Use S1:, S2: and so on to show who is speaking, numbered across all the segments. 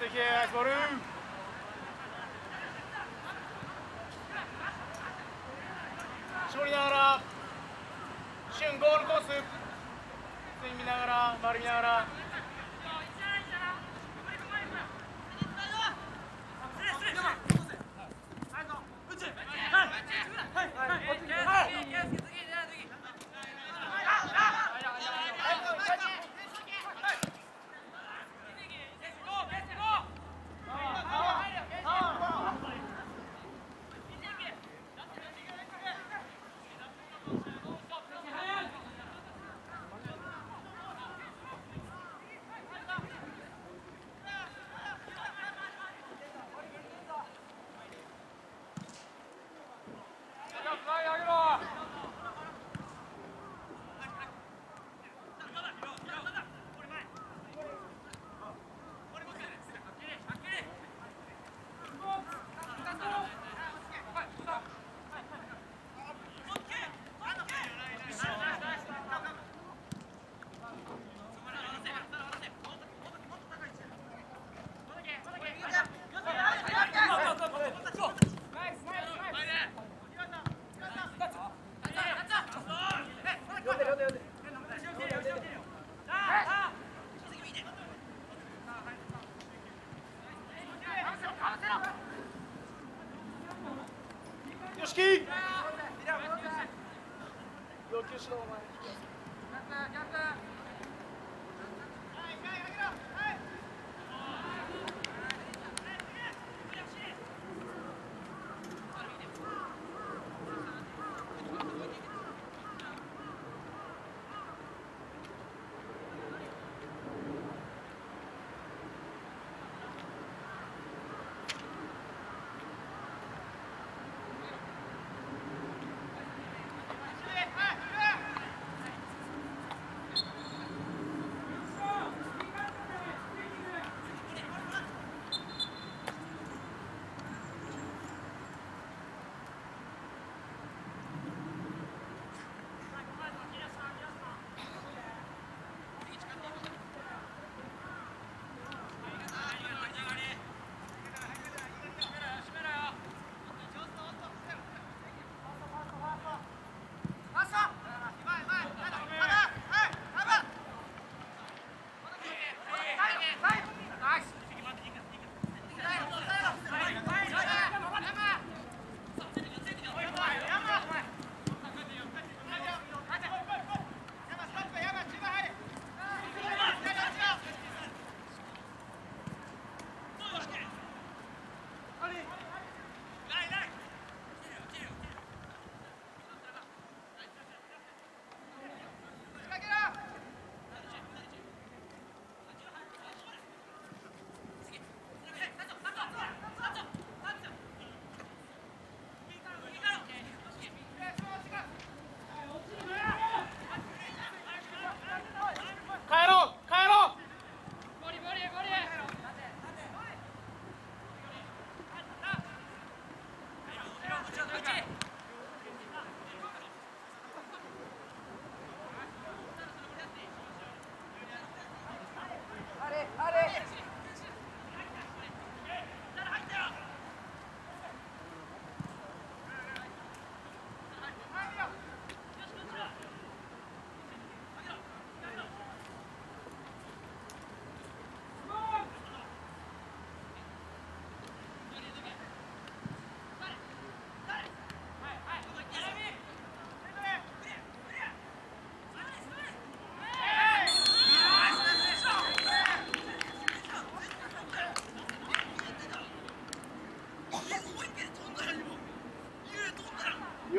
S1: 絞りながら旬ゴールコース見ながら丸見ながら。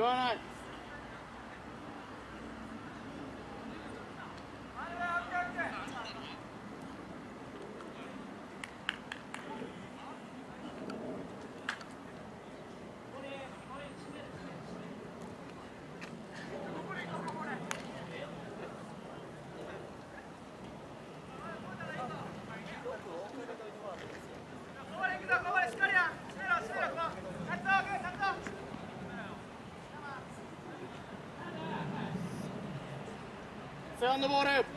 S1: You're not. Fernde Borre.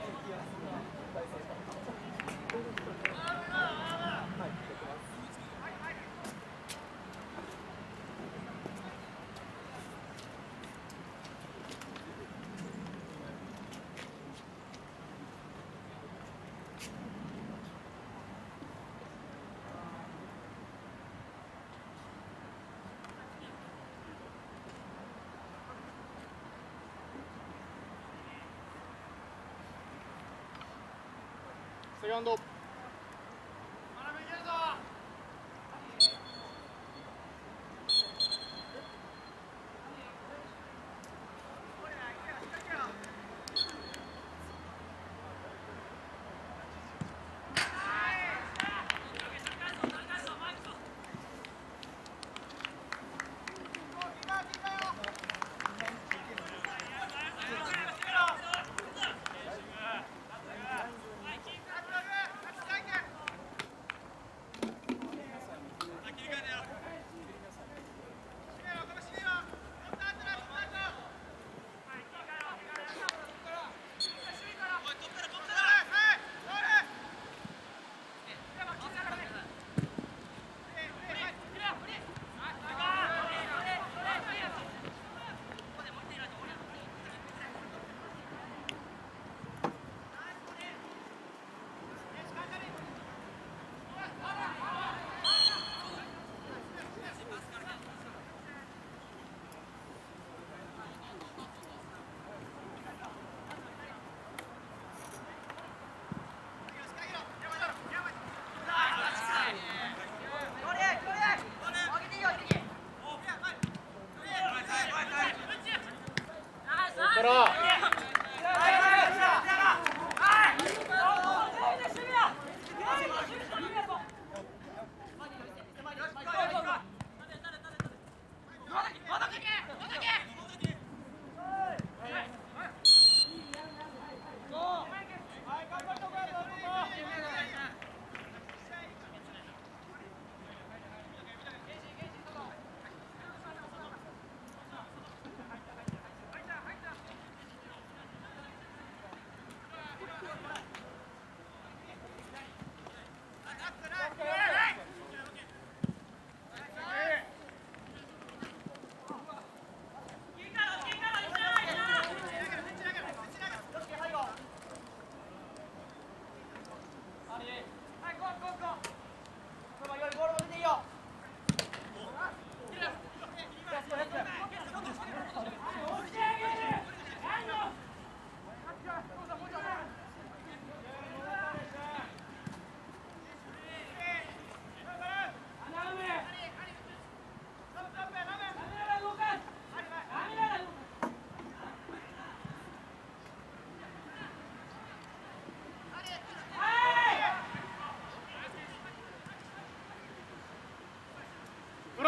S1: から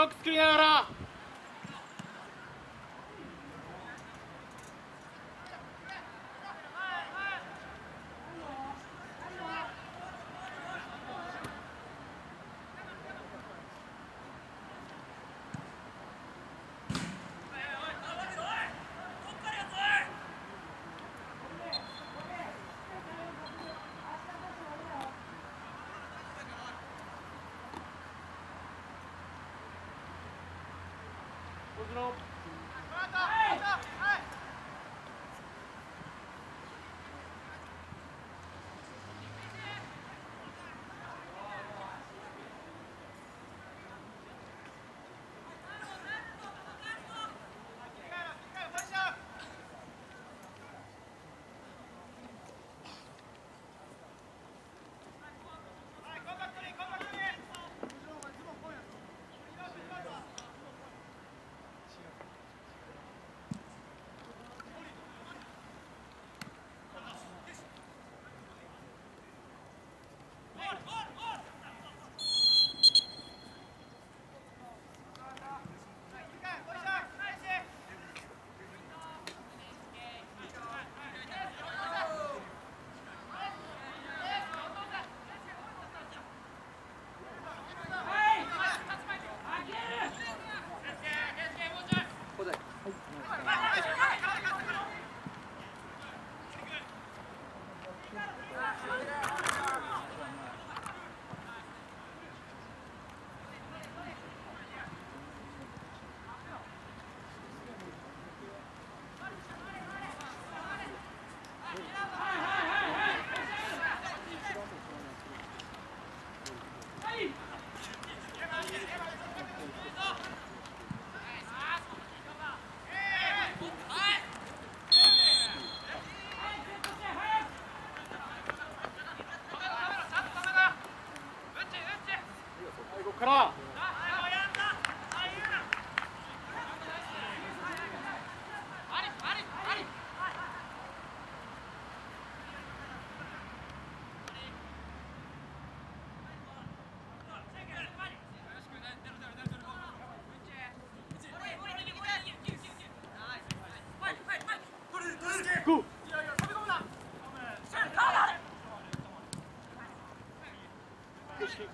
S1: ロック作りながら no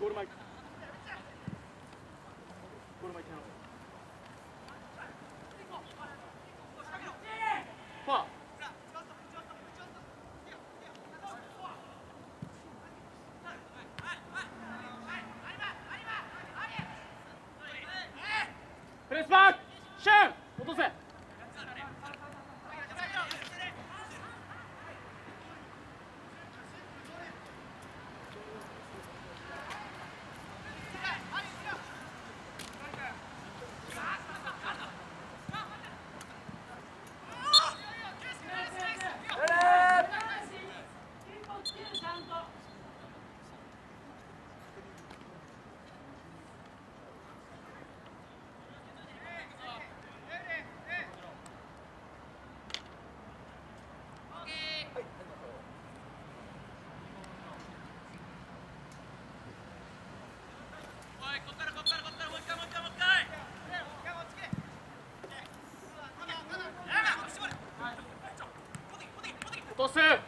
S1: よしゴール前ゴール前行ってなファープレスバックシュン落とせ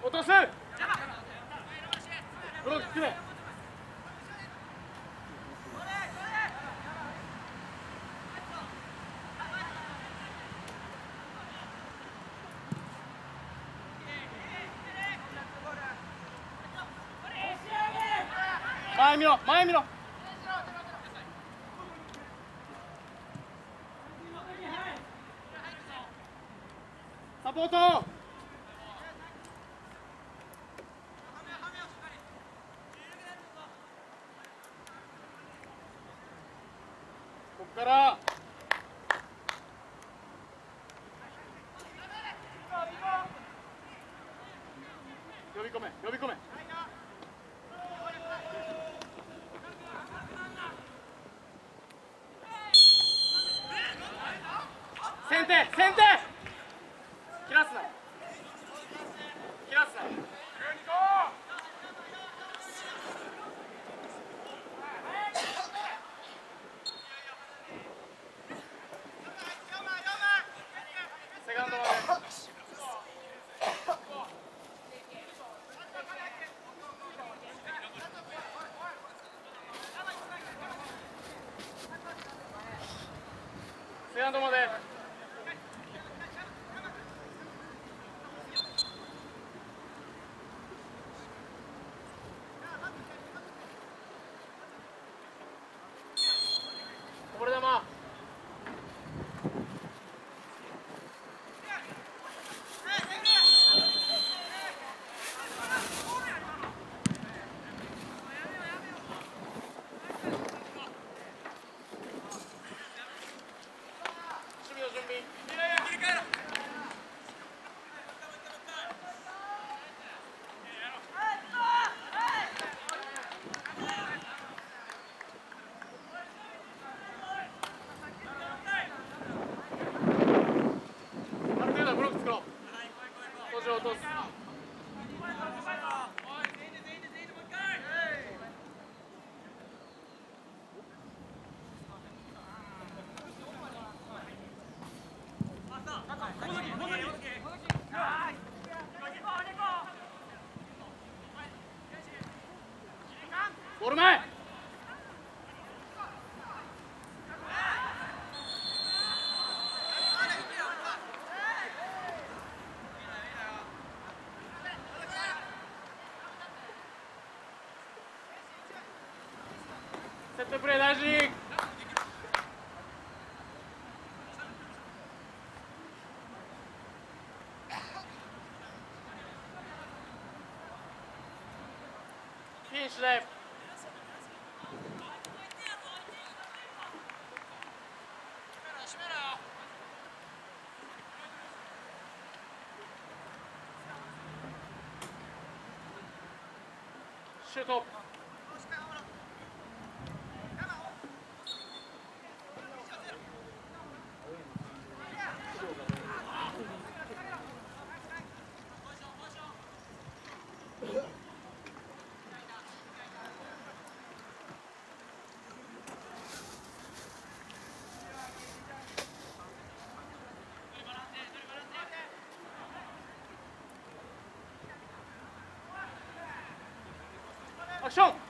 S1: 落とす落とすブロック前見ろ前見ろ。サポート。现在ゴール前セットプレー大事フィニッシュでシュー胜。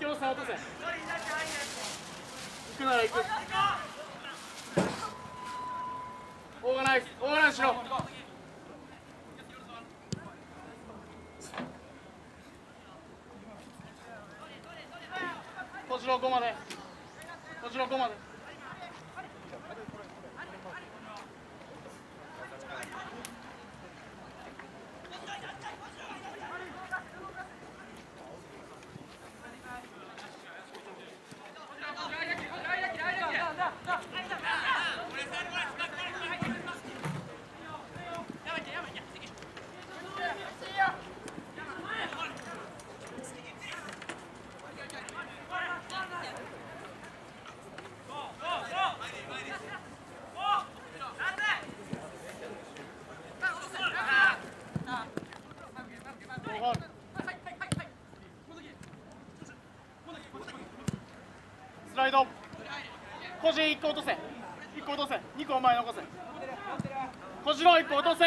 S1: 行くなら行く。腰1個落とせ。1個落とせ。2個お前残せ。腰の1個落とせ。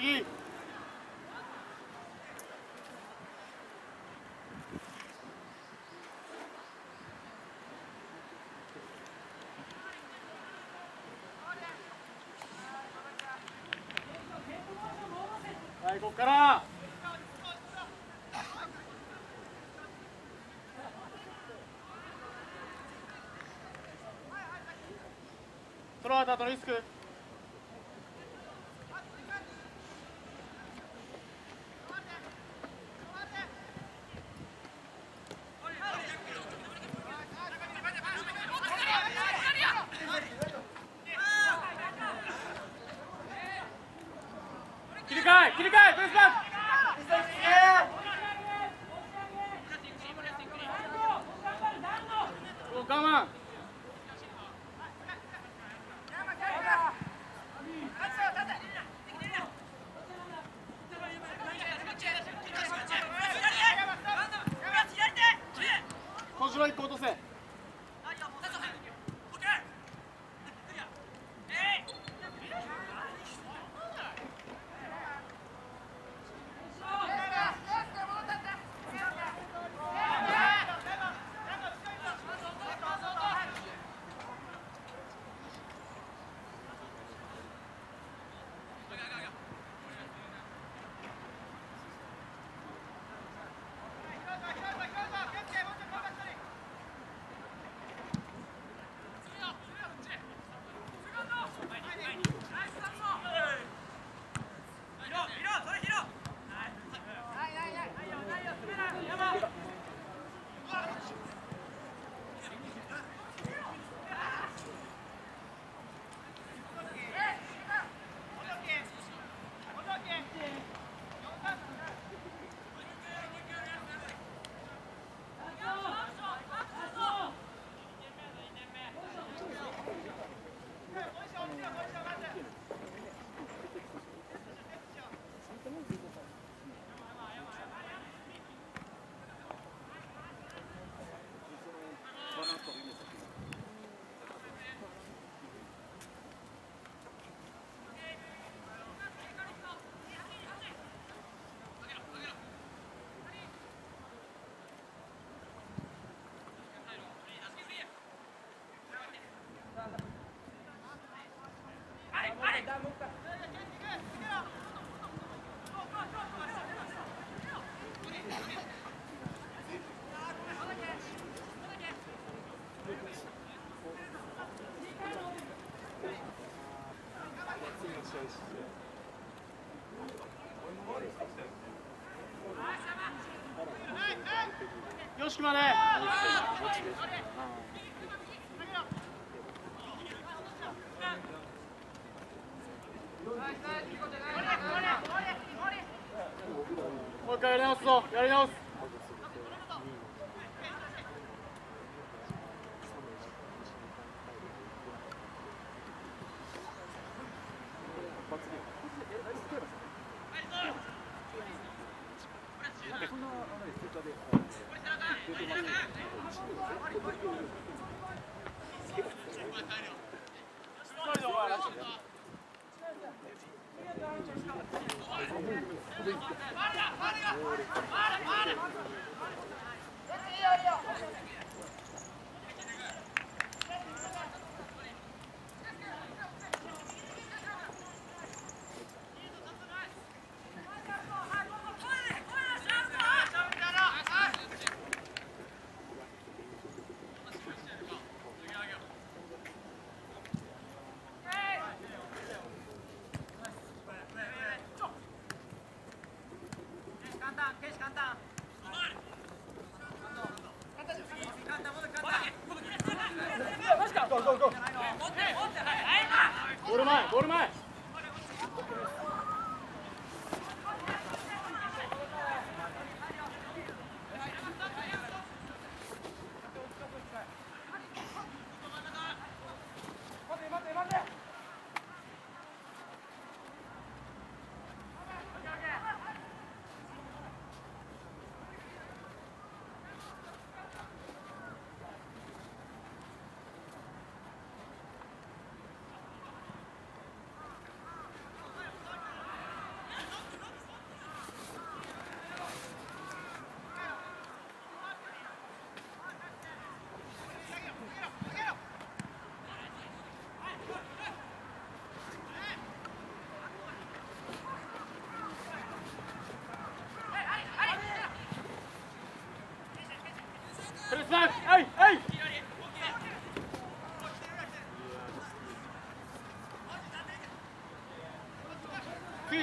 S1: 次はいここから。その後のリスク。よしきまでもう一回やり直すぞ。やり直す。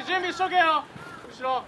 S2: 準備しとけよ後ろ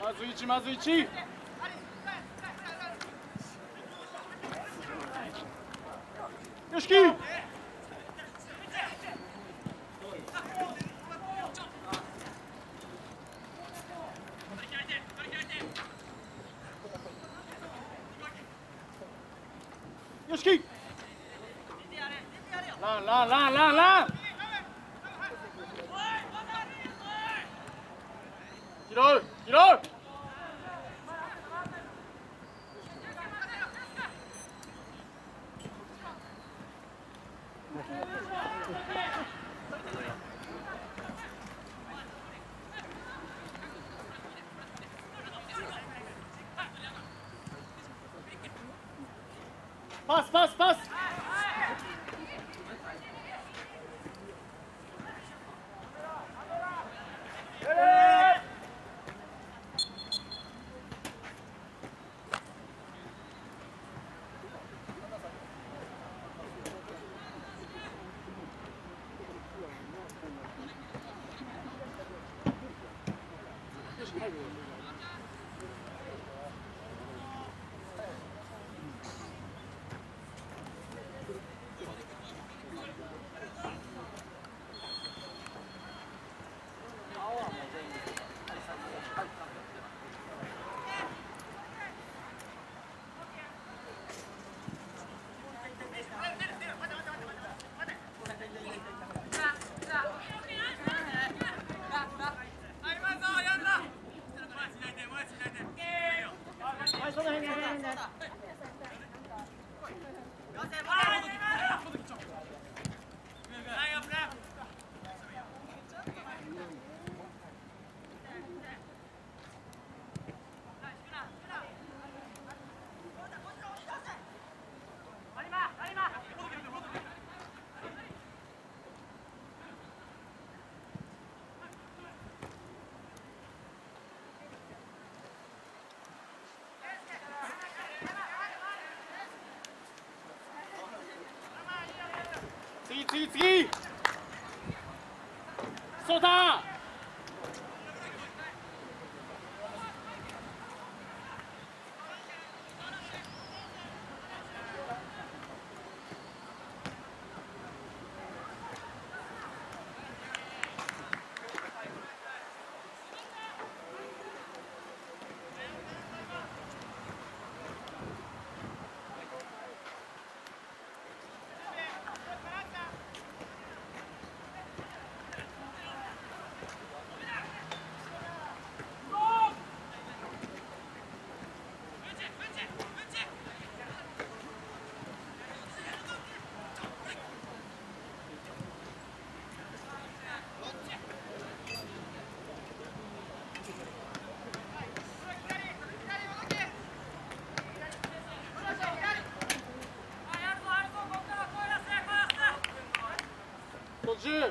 S2: まず1まず1次
S1: 次。次ソータ。好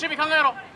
S1: 守備考えろ。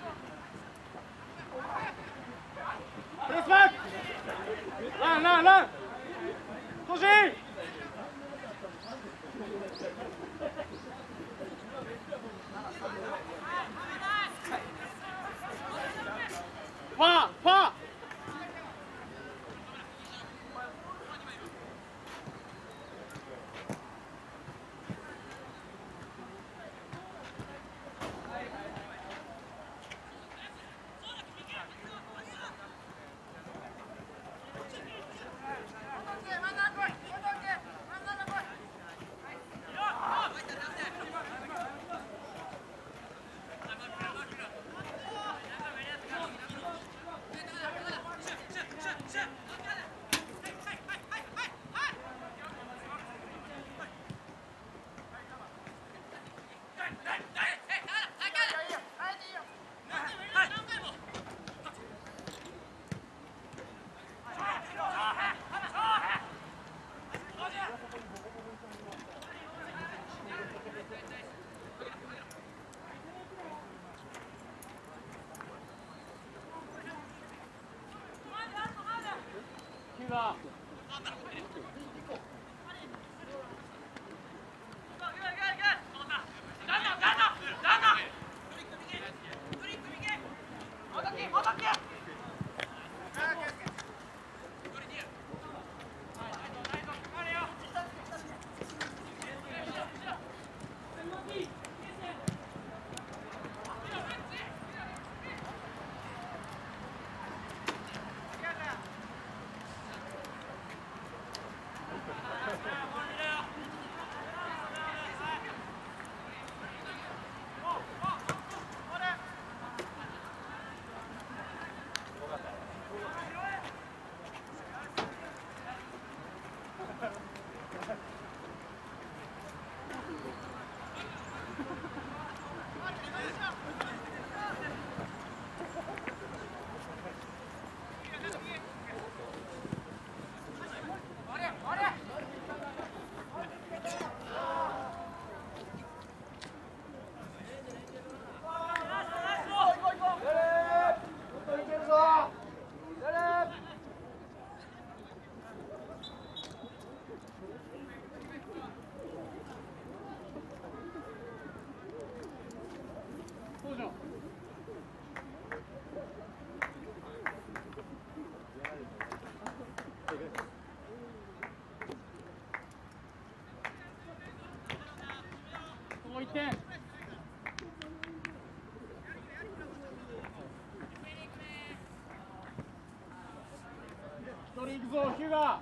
S1: ぞヒューガ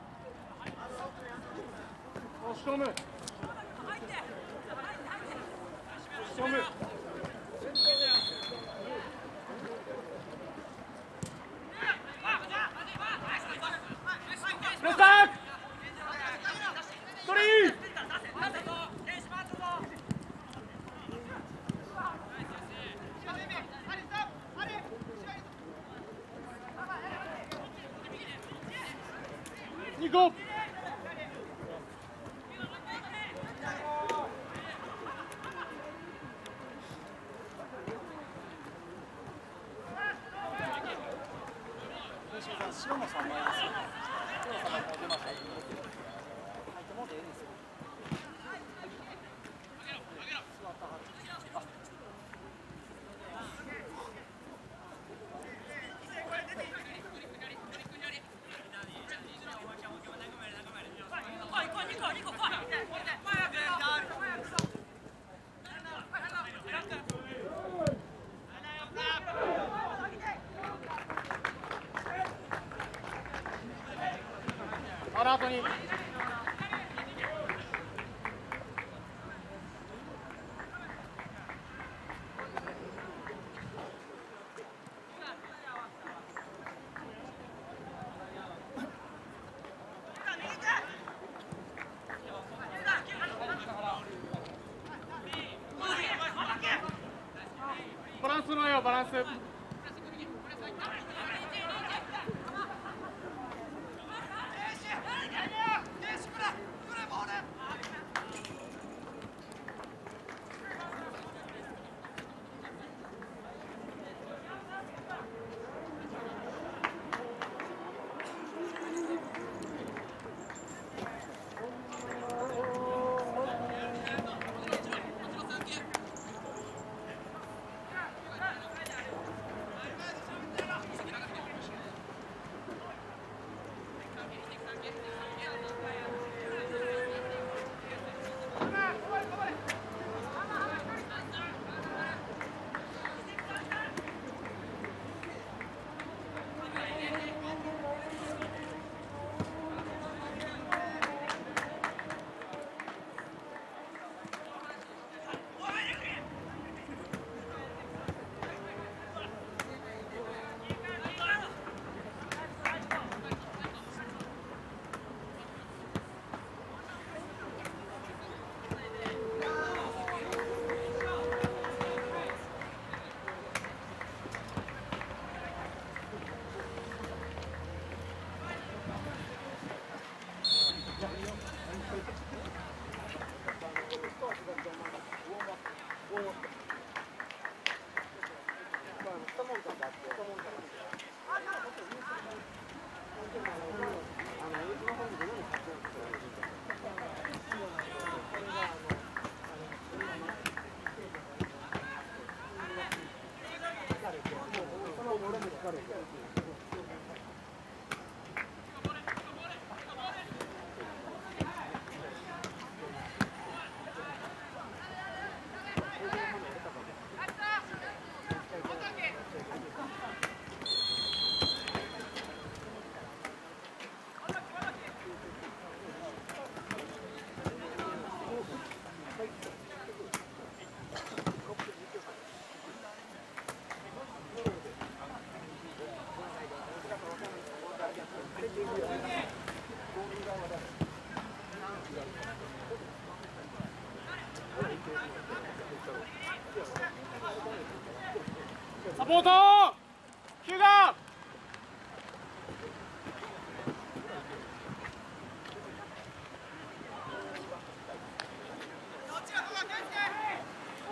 S1: 押し込む。 알아보니 ポートヒューガは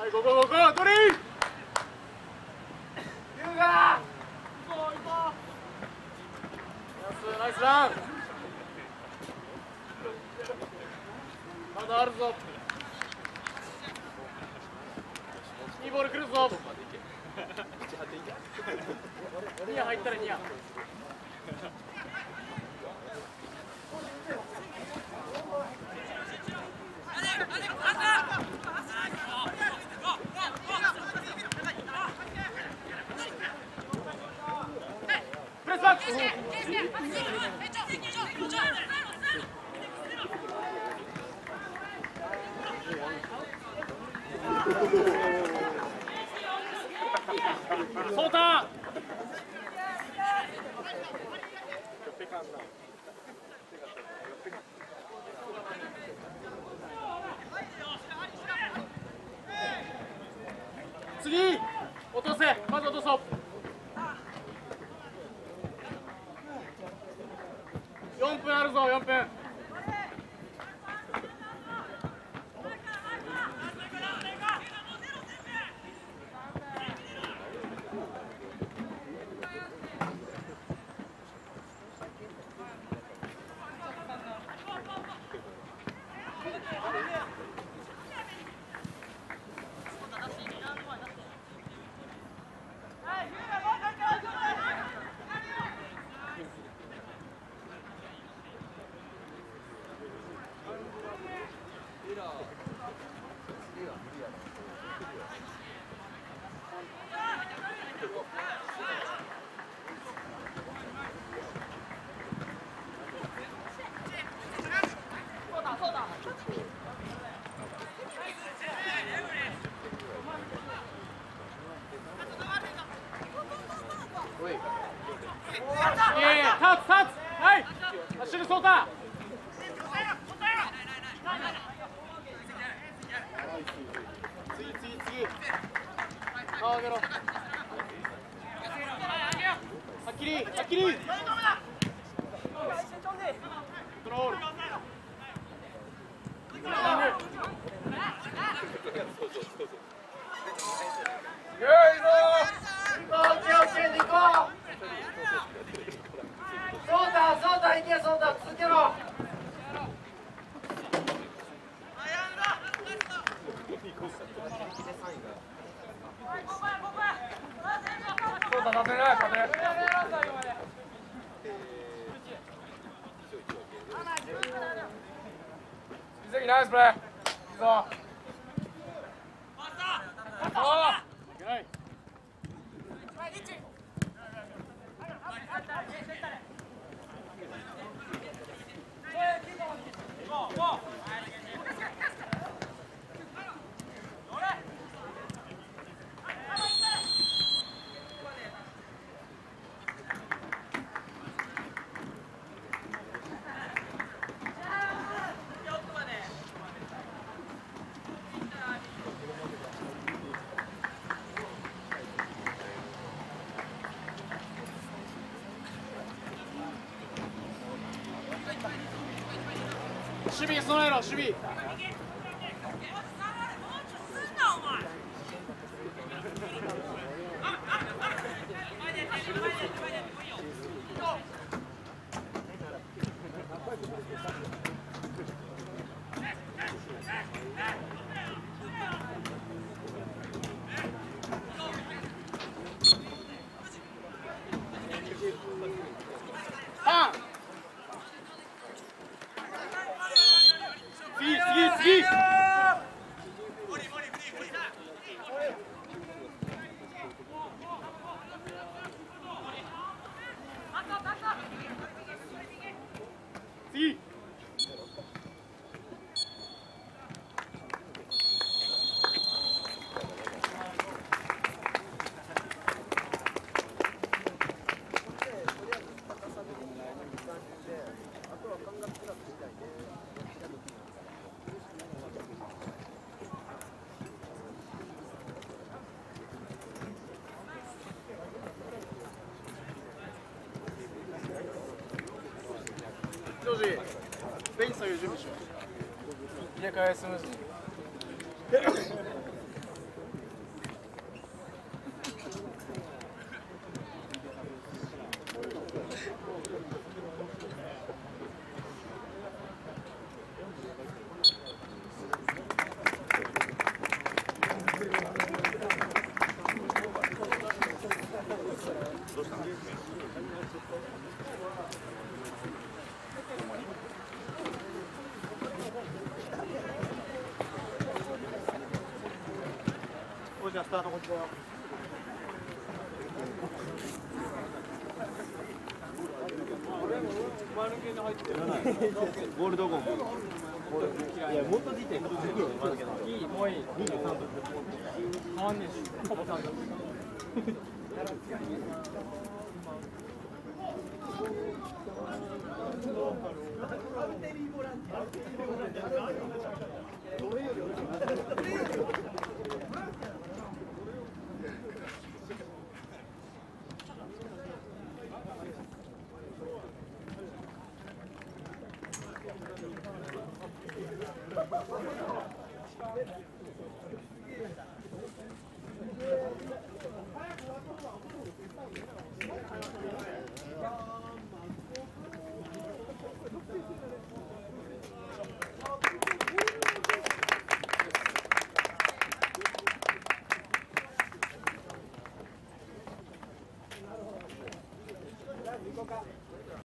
S1: い、ゴーゴーゴーゴー、トリーヒューガ行こう行こうナイスランまだあるぞいいボール来るぞニア入ったらニア
S2: 4分あるぞ4分。守備備備。hikayesimiz ス
S3: タートこっちだよ。
S4: ゴールドゴン。
S5: いや、もっと出てる。いい、もういい。変わんねえし。ほぼ三。ア
S1: ルテリーボランティア。